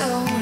so